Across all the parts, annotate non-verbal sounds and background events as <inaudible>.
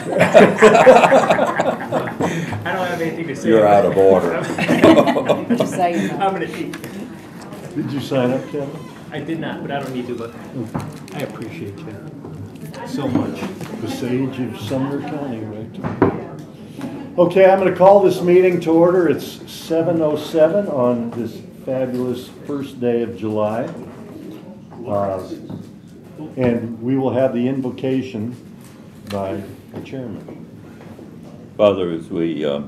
I don't have anything to say. You're out of order. Just saying that. I'm gonna eat. Did you sign up, Kevin? I did not, but I don't need to, but I appreciate you so much. The sage of Sumner County, right? Okay, I'm gonna call this meeting to order. It's seven oh seven on this fabulous first day of July. Uh, And we will have the invocation by chairman. Father, as we uh,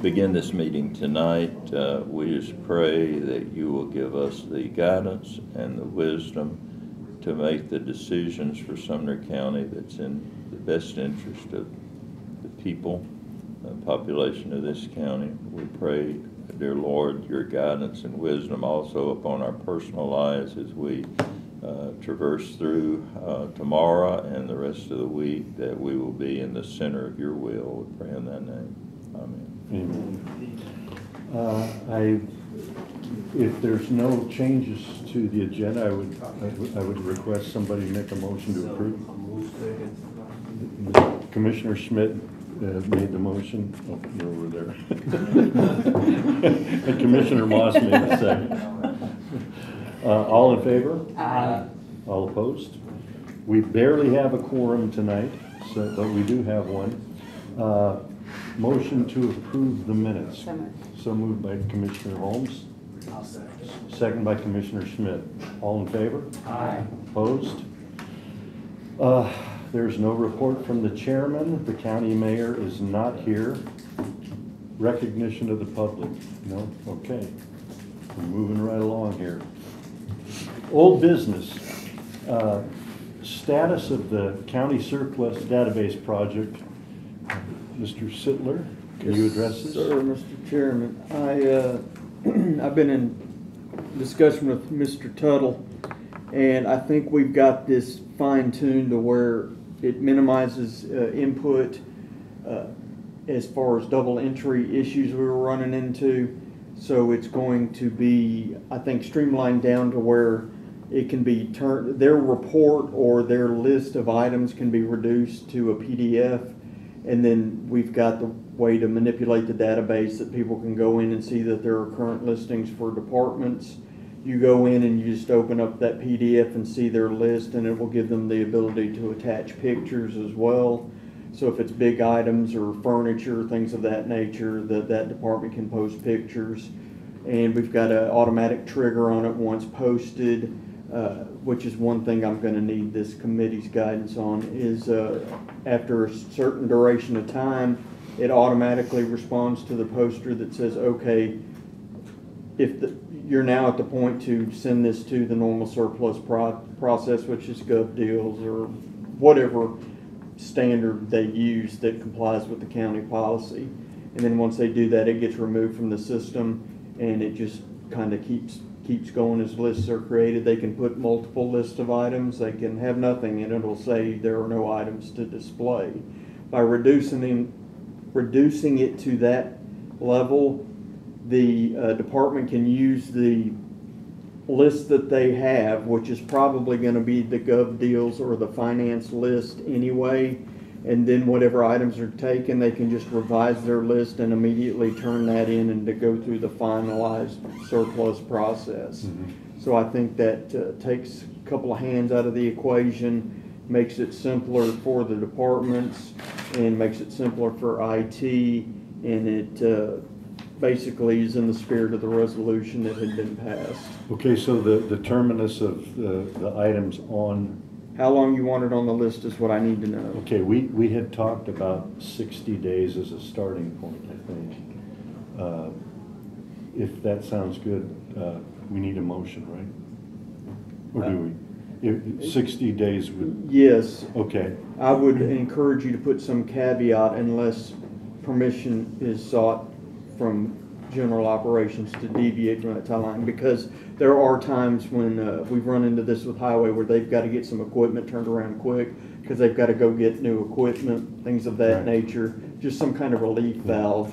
begin this meeting tonight, uh, we just pray that you will give us the guidance and the wisdom to make the decisions for Sumner County that's in the best interest of the people, the population of this county. We pray, dear Lord, your guidance and wisdom also upon our personal lives as we uh, traverse through uh, tomorrow and the rest of the week, that we will be in the center of your will. We pray in that name. Amen. Amen. Uh, I, if there's no changes to the agenda, I would, I would- request somebody make a motion to approve. Commissioner Schmidt uh, made the motion. Oh, you're over there. <laughs> And Commissioner Moss made the second. Uh, All in favor? Aye. All opposed? We barely have a quorum tonight, so, but we do have one. Uh, Motion to approve the minutes. So moved. So moved by Commissioner Holmes. Second by Commissioner Schmidt. All in favor? Aye. Opposed? Uh, There's no report from the chairman. The county mayor is not here. Recognition of the public? No? Okay. We're moving right along here. Old business. Uh, Status of the county surplus database project. Mr. Sittler, can you address this? Sir, Mr. Chairman, I, uh, <clears throat> I've been in discussion with Mr. Tuttle, and I think we've got this fine tuned to where it minimizes, uh, input, uh, as far as double entry issues we were running into. So it's going to be, I think, streamlined down to where it can be turned, their report or their list of items can be reduced to a PDF. And then we've got the way to manipulate the database that people can go in and see that there are current listings for departments. You go in and you just open up that PDF and see their list and it will give them the ability to attach pictures as well. So if it's big items or furniture, things of that nature, that that department can post pictures. And we've got an automatic trigger on it once posted, uh, which is one thing I'm gonna need this committee's guidance on, is, uh, after a certain duration of time, it automatically responds to the poster that says, okay, if the, you're now at the point to send this to the normal surplus pro- process, which is gov deals or whatever standard they use that complies with the county policy. And then once they do that, it gets removed from the system and it just kind of keeps, keeps going as lists are created. They can put multiple lists of items, they can have nothing and it'll say there are no items to display. By reducing them, reducing it to that level, the uh, department can use the list that they have, which is probably gonna be the gov deals or the finance list anyway. And then whatever items are taken, they can just revise their list and immediately turn that in and to go through the finalized surplus process. So I think that uh, takes a couple of hands out of the equation, makes it simpler for the departments, and makes it simpler for IT, and it uh, basically is in the spirit of the resolution that had been passed. Okay, so the, the terminus of the, the items on, How long you want it on the list is what I need to know. okay, we, we had talked about sixty days as a starting point, I think. Uh, If that sounds good, uh, we need a motion, right? Or do we? If, sixty days would, Yes, okay, I would encourage you to put some caveat unless permission is sought from general operations to deviate from that timeline, because there are times when, uh, we've run into this with highway where they've gotta get some equipment turned around quick, cause they've gotta go get new equipment, things of that Right. nature, just some kind of relief valve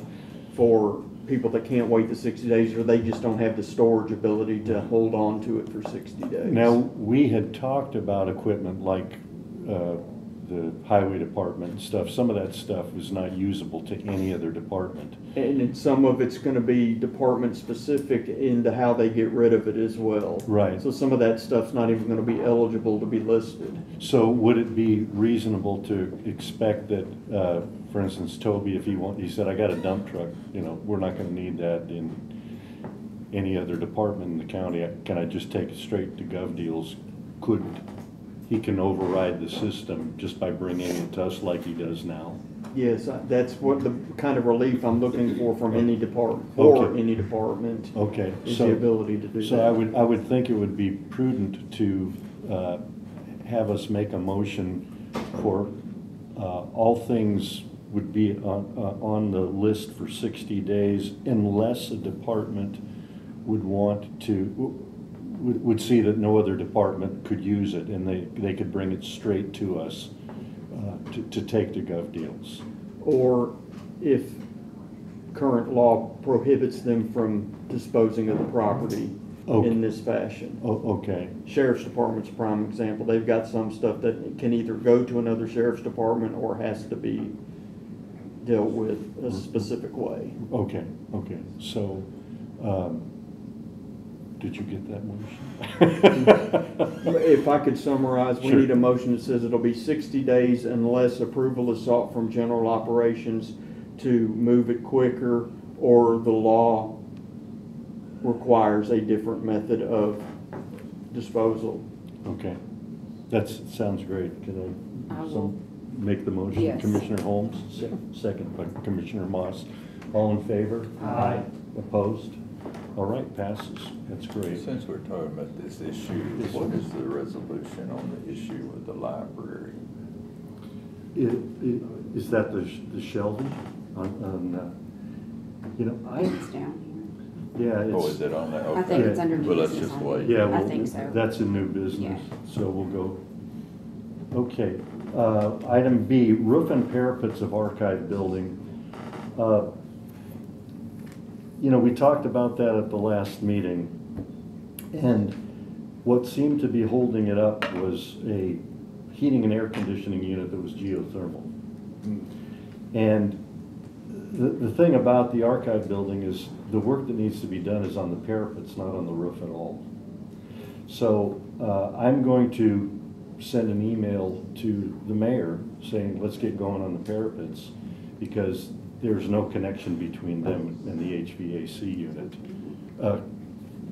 for people that can't wait the sixty days, or they just don't have the storage ability to hold on to it for sixty days. now, we had talked about equipment like, uh, the highway department stuff, some of that stuff is not usable to any other department. And then some of it's gonna be department-specific into how they get rid of it as well. Right. So some of that stuff's not even gonna be eligible to be listed. So would it be reasonable to expect that, uh, for instance, Toby, if he want, he said, I got a dump truck, you know, we're not gonna need that in any other department in the county, can I just take it straight to gov deals? Could, he can override the system just by bringing it to us like he does now? Yes, I- that's what the kind of relief I'm looking for from any department, for Okay. any department, Okay, is the so, ability to do that. so I would, I would think it would be prudent to, uh, have us make a motion for, uh, all things would be on, uh, on the list for sixty days unless a department would want to, would, would see that no other department could use it and they, they could bring it straight to us, uh, to, to take to gov deals. Or if current law prohibits them from disposing of the property Okay. in this fashion. Oh, okay, Sheriff's Department's a prime example. They've got some stuff that can either go to another sheriff's department or has to be dealt with a specific way. okay, okay, so, um, did you get that motion? If I could summarize, we Sure. need a motion that says it'll be sixty days unless approval is sought from general operations to move it quicker or the law requires a different method of disposal. Okay, that's, sounds great, can I I, will- some, make the motion? Yes. Commissioner Holmes, se- second by Commissioner Moss, all in favor? Aye. Opposed? All right, passes, that's great. Since we're talking about this issue, what is the resolution on the issue with the library? I- i- Is that the, sh- the shelving on, on, uh, you know, I, It's down yeah, Oh, is it's, it on there? I think Okay. it's under Well, let's business just on wait. yeah, I well, think so. that's a new business, Yeah. so we'll go. Okay, uh, item B, roof and parapets of archive building. Uh, You know, we talked about that at the last meeting, and what seemed to be holding it up was a heating and air conditioning unit that was geothermal. And the, the thing about the archive building is, the work that needs to be done is on the parapets, not on the roof at all. So, uh, I'm going to send an email to the mayor saying, let's get going on the parapets, because there's no connection between them and the HVAC unit. Uh,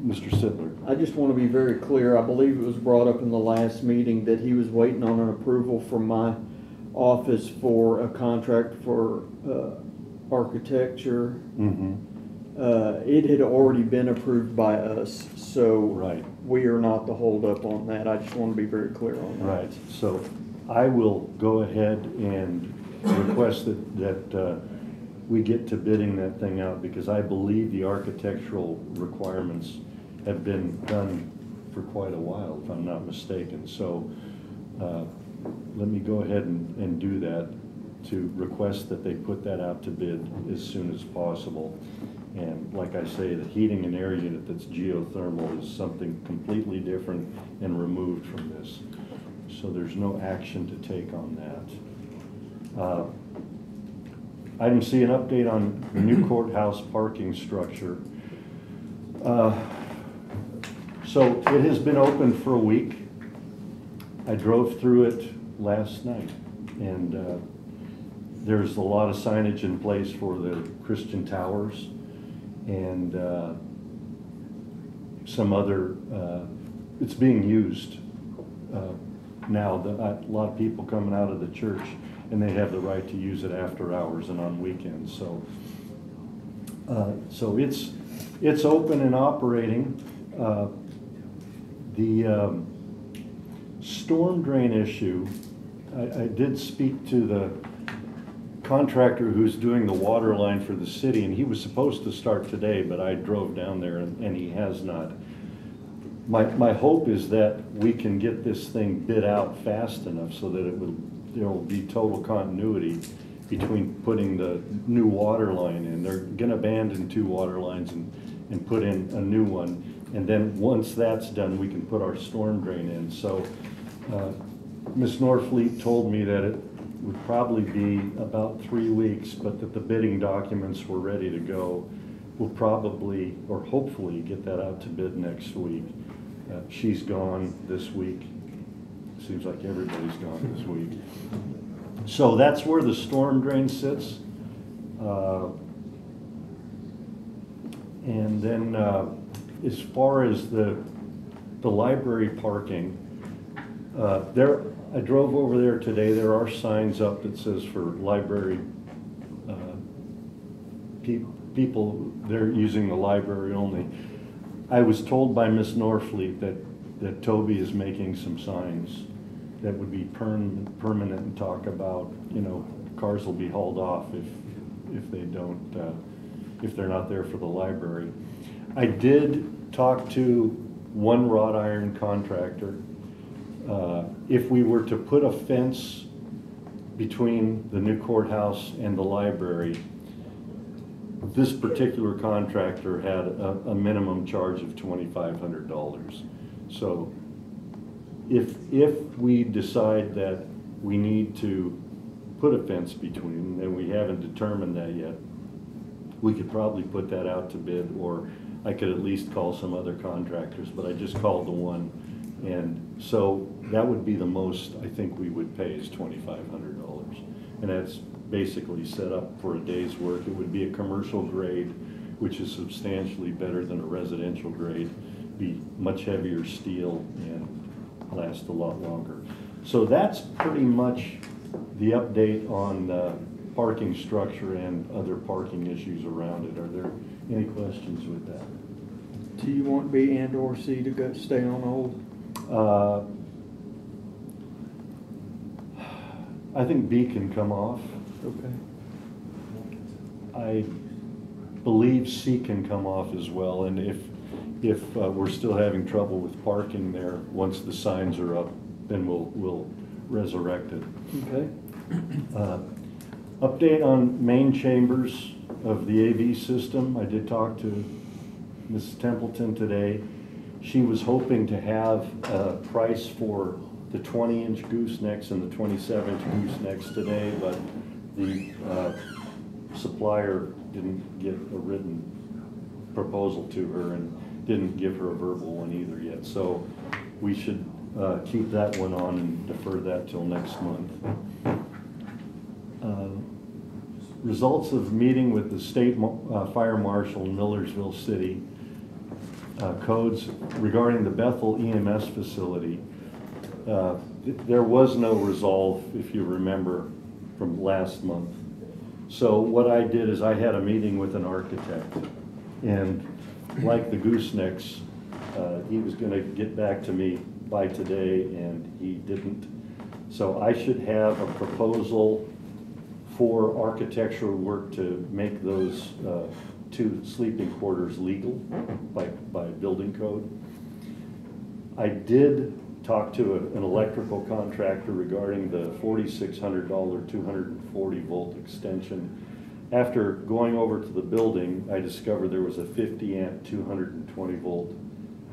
Mr. Sidler? I just want to be very clear, I believe it was brought up in the last meeting that he was waiting on an approval from my office for a contract for, uh, architecture. Mm-hmm. Uh, it had already been approved by us, so. Right. We are not the holdup on that, I just want to be very clear on that. Right, so I will go ahead and request that, that uh, we get to bidding that thing out, because I believe the architectural requirements have been done for quite a while, if I'm not mistaken. So uh, let me go ahead and, and do that, to request that they put that out to bid as soon as possible. And like I say, the heating and air unit that's geothermal is something completely different and removed from this. So there's no action to take on that. Uh, Item C, an update on the new courthouse parking structure. Uh, So it has been open for a week. I drove through it last night, and uh, there's a lot of signage in place for the Christian Towers and uh, some other, uh, it's being used uh, now. The- A lot of people coming out of the church, and they have the right to use it after hours and on weekends, so. uh, So it's, it's open and operating. Uh, The um, storm drain issue, I, I did speak to the contractor who's doing the water line for the city, and he was supposed to start today, but I drove down there and, and he has not. My, my hope is that we can get this thing bid out fast enough so that it will, there will be total continuity between putting the new water line in. They're gonna abandon two water lines and, and put in a new one. And then, once that's done, we can put our storm drain in. So, uh, Ms. Norfleet told me that it would probably be about three weeks, but that the bidding documents were ready to go. We'll probably, or hopefully, get that out to bid next week. Uh, She's gone this week. Seems like everybody's gone this <laughs> week. So that's where the storm drain sits. Uh, And then, uh, as far as the, the library parking, uh, there, I drove over there today, there are signs up that says for library, uh, pe- people, they're using the library only. I was told by Miss Norfleet that, that Toby is making some signs that would be perm, permanent and talk about, you know, cars will be hauled off if, if they don't, uh, if they're not there for the library. I did talk to one wrought iron contractor. Uh, If we were to put a fence between the new courthouse and the library, this particular contractor had a, a minimum charge of twenty-five hundred dollars. So if, if we decide that we need to put a fence between, and we haven't determined that yet, we could probably put that out to bid, or I could at least call some other contractors, but I just called the one. And so that would be the most I think we would pay is twenty-five hundred dollars. And that's basically set up for a day's work. It would be a commercial grade, which is substantially better than a residential grade, be much heavier steel and last a lot longer. So that's pretty much the update on uh, parking structure and other parking issues around it. Are there any questions with that? Do you want B and or C to go, stay on hold? Uh, I think B can come off. Okay. I believe C can come off as well, and if, if uh, we're still having trouble with parking there, once the signs are up, then we'll, we'll resurrect it. Okay. Uh, Update on main chambers of the AV system. I did talk to Mrs. Templeton today. She was hoping to have a price for the twenty-inch goosenecks and the twenty-seven-inch goosenecks today, but the uh, supplier didn't get a written proposal to her and didn't give her a verbal one either yet. So we should uh, keep that one on and defer that till next month. Uh, Results of meeting with the state uh, fire marshal in Millersville City. uh, Codes regarding the Bethel EMS facility. Uh, th- There was no resolve, if you remember, from last month. So what I did is I had a meeting with an architect. And like the goosenecks, uh, he was gonna get back to me by today and he didn't. So I should have a proposal for architectural work to make those uh, two sleeping quarters legal by, by building code. I did talk to a- an electrical contractor regarding the forty-six hundred dollar, two hundred and forty volt extension. After going over to the building, I discovered there was a fifty amp, two hundred and twenty volt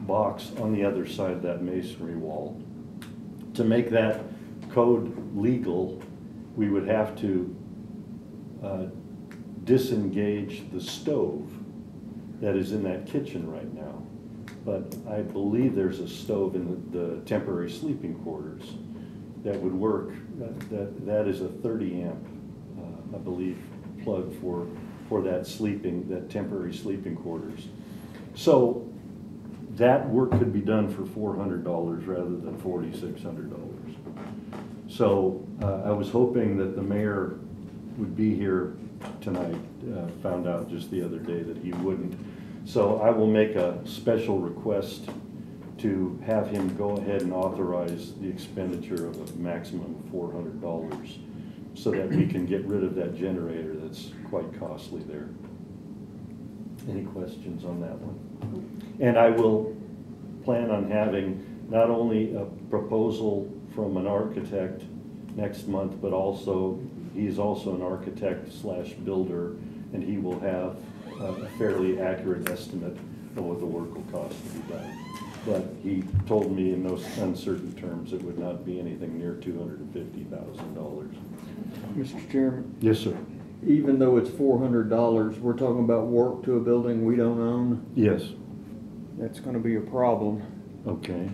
box on the other side of that masonry wall. To make that code legal, we would have to uh, disengage the stove that is in that kitchen right now. But I believe there's a stove in the, the temporary sleeping quarters that would work. That, that, that is a thirty amp, uh, I believe, plug for, for that sleeping, that temporary sleeping quarters. So that work could be done for four hundred dollars rather than forty-six hundred dollars. So, uh, I was hoping that the mayor would be here tonight, uh, found out just the other day that he wouldn't. So I will make a special request to have him go ahead and authorize the expenditure of a maximum of four hundred dollars so that we can get rid of that generator that's quite costly there. Any questions on that one? And I will plan on having not only a proposal from an architect next month, but also, he's also an architect slash builder, and he will have a fairly accurate estimate of what the work will cost to be done. but he told me in those uncertain terms it would not be anything near two hundred and fifty thousand dollars. Mr. Chairman, Yes, sir. even though it's four hundred dollars, we're talking about work to a building we don't own. Yes, That's gonna be a problem. okay.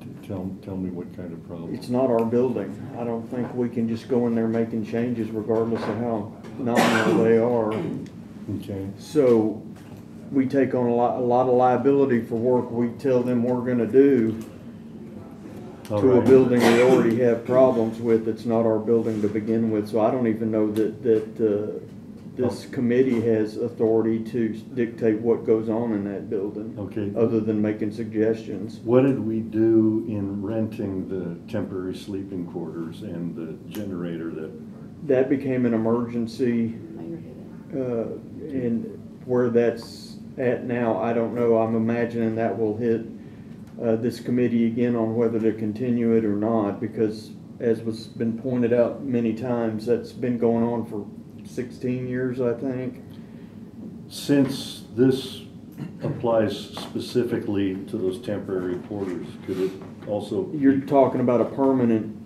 T- Tell, tell me what kind of problem. It's not our building. I don't think we can just go in there making changes regardless of how nominal they are. Okay, So we take on a lot, a lot of liability for work we tell them we're gonna do all to a right. building we already have problems with. It's not our building to begin with, so I don't even know that, that, uh, this committee has authority to dictate what goes on in that building, Okay, other than making suggestions. what did we do in renting the temporary sleeping quarters and the generator that, That became an emergency Mayor did it. Uh, and where that's at now, I don't know. I'm imagining that will hit, uh, this committee again on whether to continue it or not, because as was been pointed out many times, that's been going on for sixteen years, I think. since this applies specifically to those temporary quarters, could it also? be- You're talking about a permanent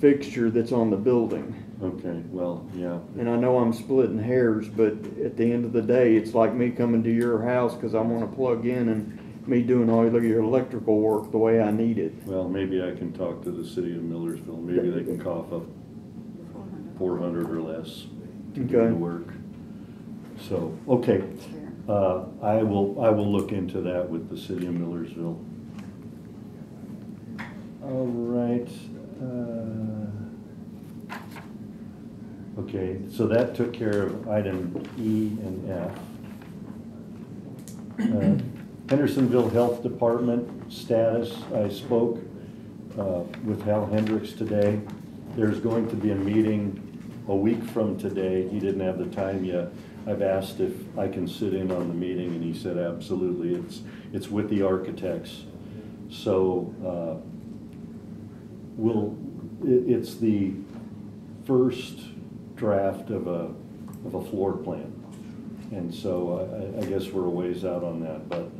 fixture that's on the building. Okay, well, yeah. And I know I'm splitting hairs, but at the end of the day, it's like me coming to your house because I want to plug in and me doing all your electrical work the way I need it. Well, maybe I can talk to the city of Millersville, maybe they can cough up four hundred or less to do Okay. the work. So, okay, uh, I will, I will look into that with the city of Millersville. All right, uh, okay, so that took care of item E and F. Uh, Hendersonville Health Department status, I spoke uh, with Hal Hendricks today. There's going to be a meeting a week from today. He didn't have the time yet. I've asked if I can sit in on the meeting, and he said absolutely. It's, it's with the architects. So uh, we'll, it, it's the first draft of a, of a floor plan. And so I, I guess we're a ways out on that, but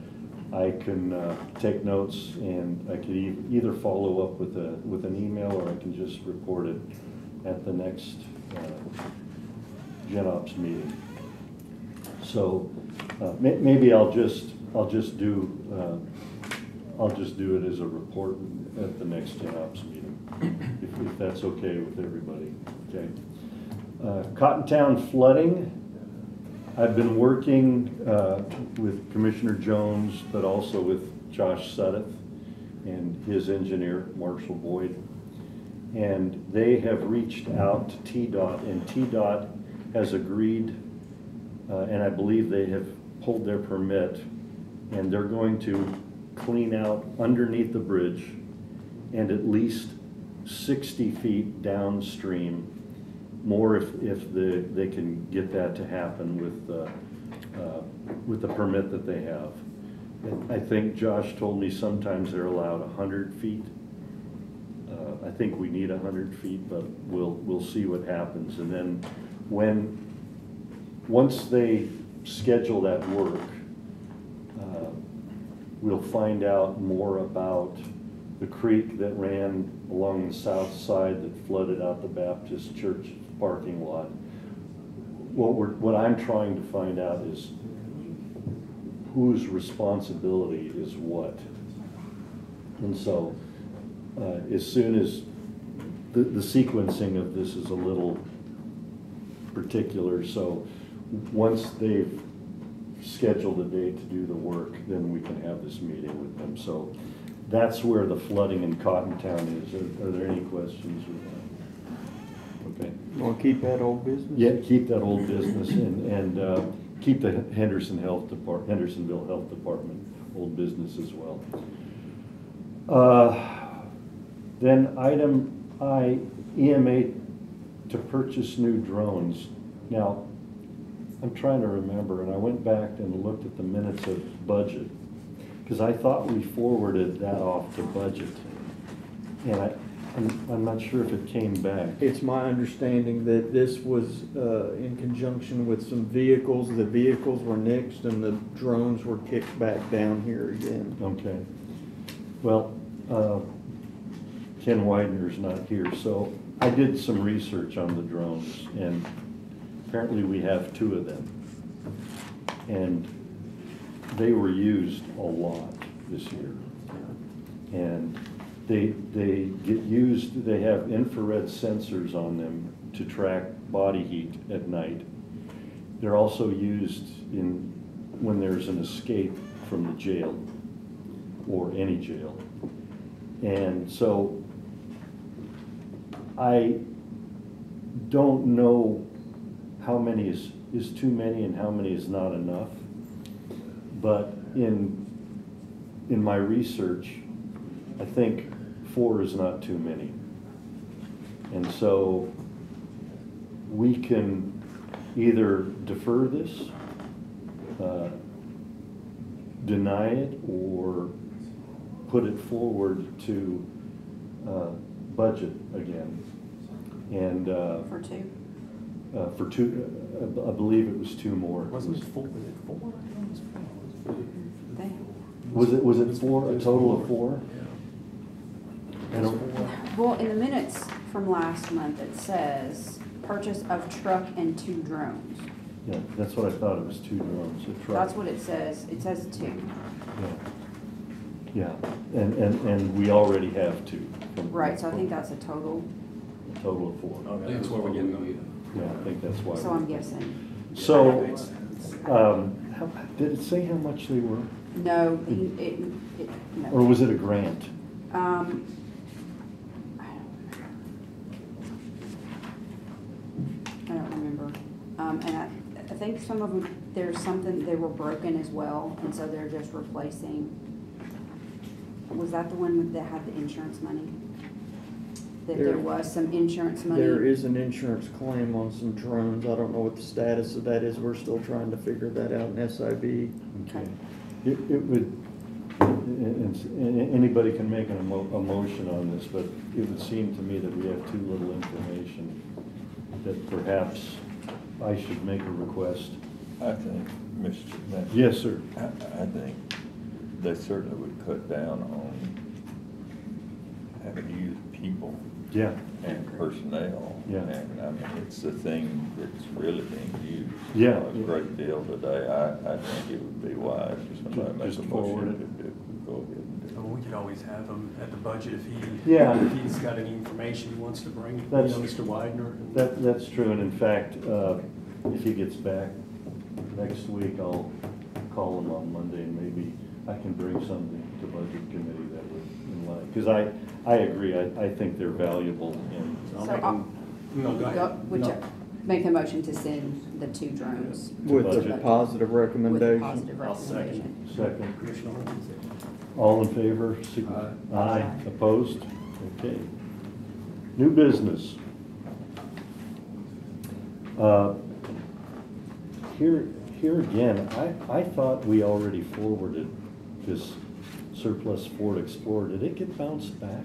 I can, uh, take notes and I could e- either follow up with a, with an email or I can just report it at the next, uh, Gen Ops meeting. So, uh, may, maybe I'll just, I'll just do, uh, I'll just do it as a report at the next Gen Ops meeting, if, if that's okay with everybody, okay? Uh, Cottontown flooding, I've been working uh, with Commissioner Jones, but also with Josh Suddeth and his engineer, Marshall Boyd. And they have reached out to TDOT, and TDOT has agreed, uh, and I believe they have pulled their permit, and they're going to clean out underneath the bridge and at least sixty feet downstream more if, if the, they can get that to happen with, uh, uh, with the permit that they have. And I think Josh told me sometimes they're allowed hundred feet. Uh, I think we need hundred feet, but we'll, we'll see what happens. And then when, once they schedule that work, uh, we'll find out more about the creek that ran along the south side that flooded out the Baptist church parking lot. What we're, what I'm trying to find out is whose responsibility is what. And so, uh, as soon as, the, the sequencing of this is a little particular, so once they've scheduled a date to do the work, then we can have this meeting with them. So that's where the flooding in Cottontown is. Are, are there any questions with that? Okay. Want to keep that old business? Yeah, keep that old business and, and, uh, keep the Henderson Health Department, Hendersonville Health Department old business as well. Uh, Then item I, EMA to purchase new drones. Now, I'm trying to remember, and I went back and looked at the minutes of budget, because I thought we forwarded that off to budget. And I, I'm, I'm not sure if it came back. It's my understanding that this was uh, in conjunction with some vehicles. The vehicles were nixed and the drones were kicked back down here again. Okay. Well, uh, Ken Weidner's not here, so I did some research on the drones, and apparently we have two of them. And they were used a lot this year. And they, they get used, they have infrared sensors on them to track body heat at night. They're also used in, when there's an escape from the jail, or any jail. And so I don't know how many is, is too many and how many is not enough. But in, in my research, I think four is not too many. And so we can either defer this, uh, deny it, or put it forward to uh, budget again. And uh, For two? uh, for two, uh, I believe it was two more. Wasn't it was it four? I it was four. They, Was it, was it four, a total of four? I don't, well, in the minutes from last month, it says purchase of truck and two drones. yeah, that's what I thought, it was two drones, a truck. That's what it says. It says two. Yeah, Yeah. and, and, and we already have two. from- Right, so I think that's a total, a Total of four. Okay, that's where we're getting them. Yeah, I think that's why. so I'm guessing. So, um, how, did it say how much they were? No, it, it, Or was it a grant? Um, I don't I don't remember. Um, and I, I think some of them, there's something, they were broken as well, and so they're just replacing. Was that the one that had the insurance money? That there There- was some insurance money? There is an insurance claim on some drones. I don't know what the status of that is. We're still trying to figure that out in SIB. Okay. It, it would, and, and anybody can make an emo, a motion on this, but it would seem to me that we have too little information, that perhaps I should make a request. I think, Mr. Chairman. Yes, sir. I, I think they certainly would cut down on having to use people Yeah, and personnel. Yeah. And I mean, it's the thing that's really being used. Yeah. A great deal today. I, I think it would be wise for somebody to make Just a forward motion it. to do, go ahead and do. Oh, We could always have him at the budget if he, Yeah. if he's got any information he wants to bring, you know, That's- Mr. Weidner. and- that, that's true, and in fact, uh, if he gets back next week, I'll call him on Monday, and maybe I can bring something to budget committee that would, in line, because I, I agree, I, I think they're valuable, and, I'll So make I'll- him, no, go Go, ahead. which, No. make a motion to send the two drones. With Budget. a positive With a recommendation. positive I'll second. recommendation. second. Commissioner Harkins? All in favor? sig- Aye. Opposed? Okay. New business. Uh, Here, here again, I, I thought we already forwarded this surplus Ford Explorer. Did it get bounced back?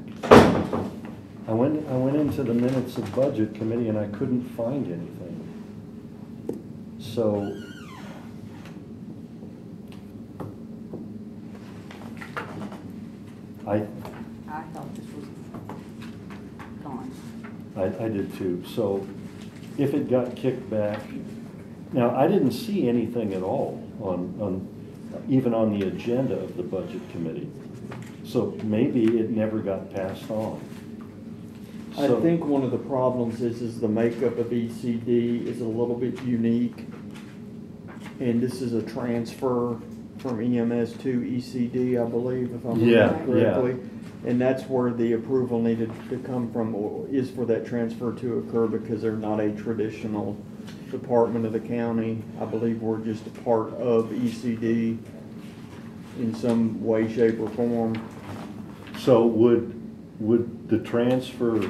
I went, I went into the minutes of Budget Committee and I couldn't find anything. So I, I thought this was gone. I, I did too. So if it got kicked back, now, I didn't see anything at all on, on, even on the agenda of the budget committee. So maybe it never got passed on. I So- think one of the problems is, is the makeup of ECD is a little bit unique. And this is a transfer from EMS to ECD, I believe, if I'm Yeah, remembering yeah. correctly. And that's where the approval needed to come from, or is for that transfer to occur because they're not a traditional department of the county. I believe we're just a part of ECD in some way, shape, or form. So would, would the transfer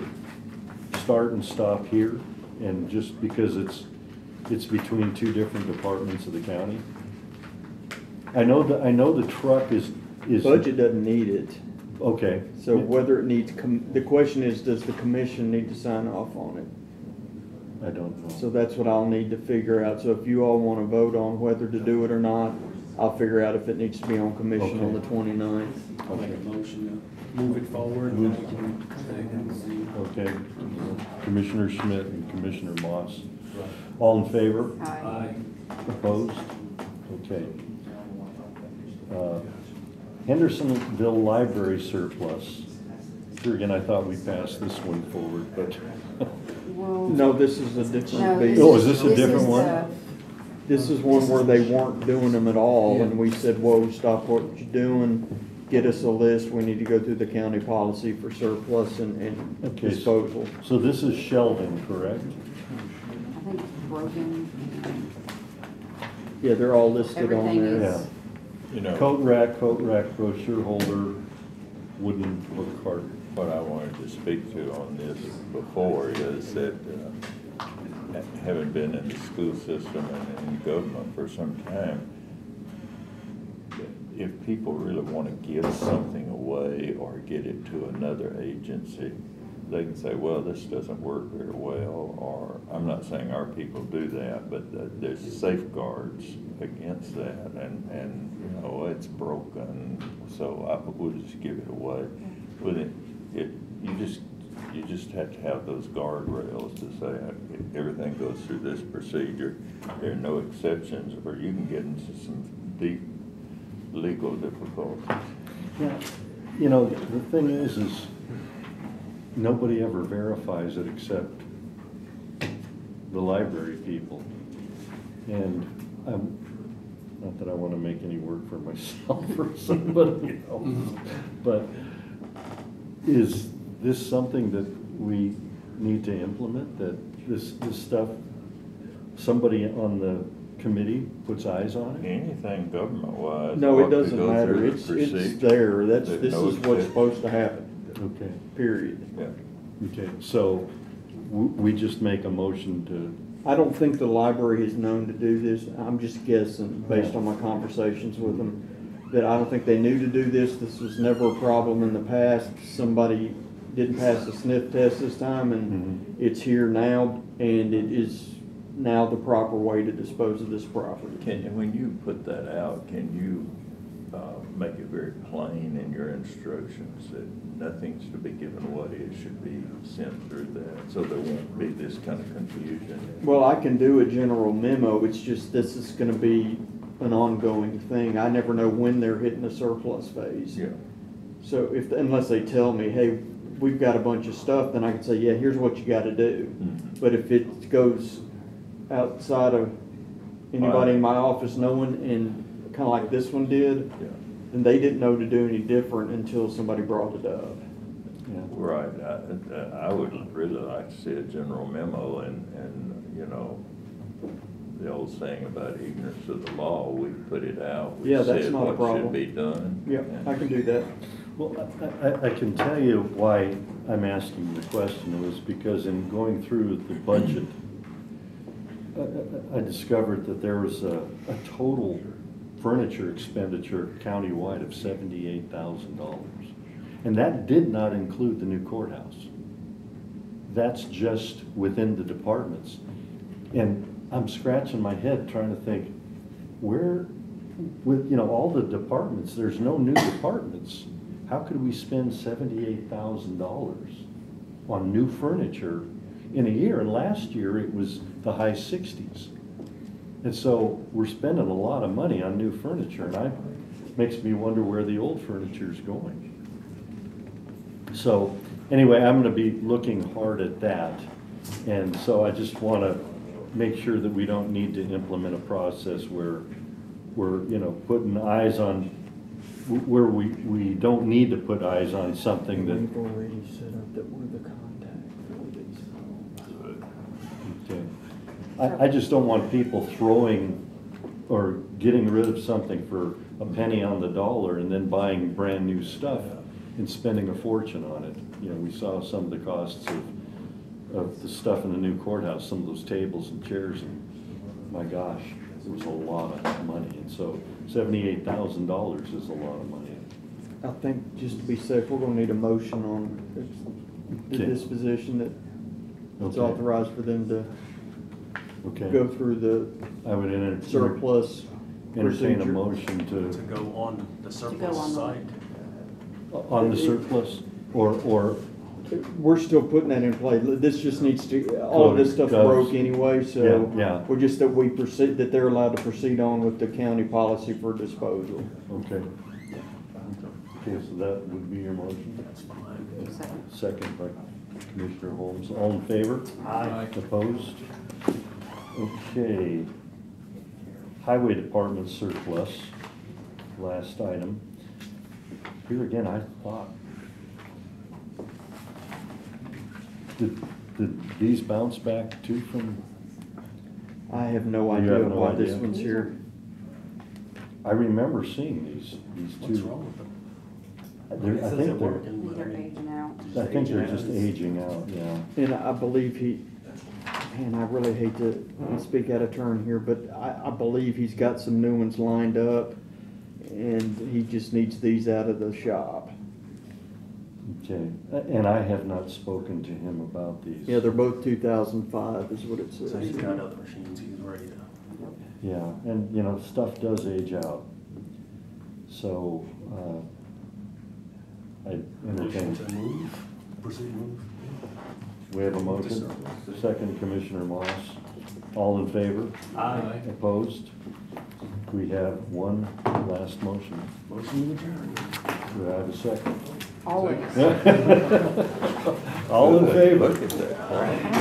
start and stop here? And just because it's, it's between two different departments of the county? I know that, I know the truck is, is. Budget doesn't need it. Okay. So whether it needs, com- the question is, does the commission need to sign off on it? I don't know. So that's what I'll need to figure out. So if you all wanna vote on whether to do it or not, I'll figure out if it needs to be on commission on the Okay. 29th. I'll make a motion to move it forward. and we can check and see. Okay, Commissioner Schmidt and Commissioner Moss. All in favor? Aye. Aye. Opposed? Okay. Uh, Hendersonville Library surplus. Here again, I thought we passed this one forward, but, <laughs> Well, No, this is a different no, this beast. Oh, is this a different one? the- This is one where they weren't doing them at all, and we said, whoa, stop what you're doing, get us a list, we need to go through the county policy for surplus and, and Okay. disposal. so this is shelving, correct? I think it's broken, Yeah, they're all listed on everything there. Yeah. is, You know. Coat rack, coat rack, brochure holder, wooden book cart. What I wanted to speak to on this before is that, uh, ha- having been in the school system and in government for some time, if people really want to give something away or get it to another agency, they can say, well, this doesn't work very well, or, I'm not saying our people do that, but uh, there's safeguards against that, and, and, you know, it's broken, so I would just give it away. But it, it, you just, you just have to have those guardrails to say, everything goes through this procedure, there are no exceptions, or you can get into some deep legal difficulties. Yeah, you know, the thing is, is nobody ever verifies it except the library people. And I'm, not that I wanna make any work for <laughs> myself or somebody, you know, mm-hmm. but is this something that we need to implement, that this, this stuff, somebody on the committee puts eyes on it? Anything government-wise. No, it doesn't matter, it's, it's there, that's, There's this no is what's exception. supposed to happen, Okay, period. Yeah. okay, so w- we just make a motion to I don't think the library is known to do this, I'm just guessing, based on my conversations with them, that I don't think they knew to do this, this was never a problem in the past, somebody didn't pass the sniff test this time, and it's here now, and it is now the proper way to dispose of this property. Can, and when you put that out, can you, uh, make it very plain in your instructions that nothing's to be given away, it should be sent through that, so there won't be this kind of confusion? Well, I can do a general memo, it's just this is gonna be an ongoing thing, I never know when they're hitting the surplus phase. Yeah, So if, unless they tell me, hey, we've got a bunch of stuff, then I can say, yeah, here's what you gotta do. Mhm. But if it goes outside of anybody in my office knowing, and kinda like this one did, yeah, then they didn't know to do any different until somebody brought it up. Yeah. right, I, I would really like to see a general memo and, and, you know, the old saying about ignorance of the law, we put it out, we Yeah, that's said not a what problem. should be done. Yeah, I can do that. Well, I, I, can tell you why I'm asking the question It was because in going through the budget, I- I, I discovered that there was a, a total furniture expenditure countywide of seventy-eight thousand dollars. And that did not include the new courthouse. That's just within the departments. And I'm scratching my head trying to think, where, with, you know, all the departments, there's no new departments. How could we spend seventy-eight thousand dollars on new furniture in a year? And last year, it was the high sixties. And so we're spending a lot of money on new furniture, and I, makes me wonder where the old furniture is going. So, anyway, I'm gonna be looking hard at that. And so I just wanna make sure that we don't need to implement a process where we're, you know, putting eyes on, where we, we don't need to put eyes on something that, We've already set up that we're the contact for these. okay. I, I just don't want people throwing or getting rid of something for a penny on the dollar and then buying brand-new stuff and spending a fortune on it. You know, we saw some of the costs of, of the stuff in the new courthouse, some of those tables and chairs, and my gosh, it was a lot of money. And so seventy-eight thousand dollars is a lot of money. I think just to be safe, we're gonna need a motion on the Okay. disposition that it's Okay. authorized for them to Okay. go through the I would enter- surplus entertain a procedure. motion To to, go on the go surplus on the- site. on the surplus, or, or, We're still putting that in play. This just needs to, all of this stuff Does. broke anyway, so. Yeah, yeah. We're just that we proceed, that they're allowed to proceed on with the county policy for disposal. okay. Okay, so that would be your motion. Second. Second by Commissioner Holmes. All in favor? Aye. Opposed? Okay. Highway Department surplus, last item. Here again, I thought. Did, did these bounce back too from, I have no You idea have no why this idea? one's here. I remember seeing these, these two. What's wrong with them? They're- I It says think they're they're, working, They're aging out. I think they're just aging out, yeah. And I believe he, man, I really hate to uh, speak out of turn here, but I, I believe he's got some new ones lined up. And he just needs these out of the shop. Okay, and I have not spoken to him about these. Yeah, they're both two thousand five is what it says. So he's got other machines he's ready to. Yeah, and, you know, stuff does age out. So, uh, I Motion to entertain, move, proceed move. we have a motion, second Commissioner Moss, all in favor? Aye. Opposed? We have one last motion. Motion to adjourn. Do I have a second? Always. All in favor? Look at that.